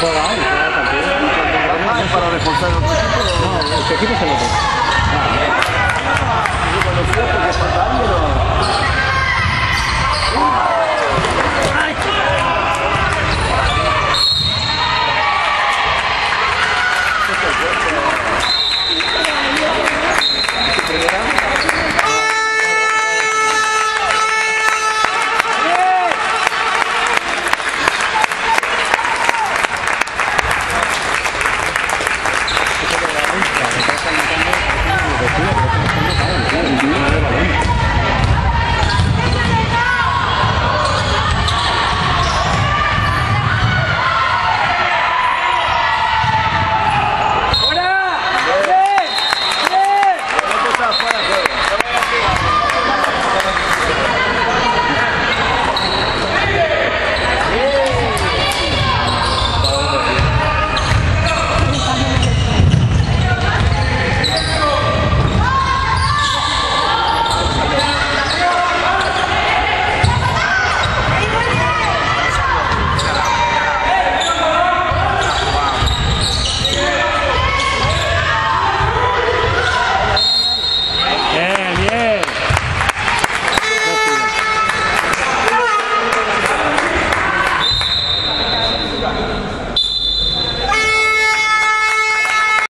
Juega, juega. Ah, es para reforzar el otro equipo. No, equipo se lo. Cuando porque falta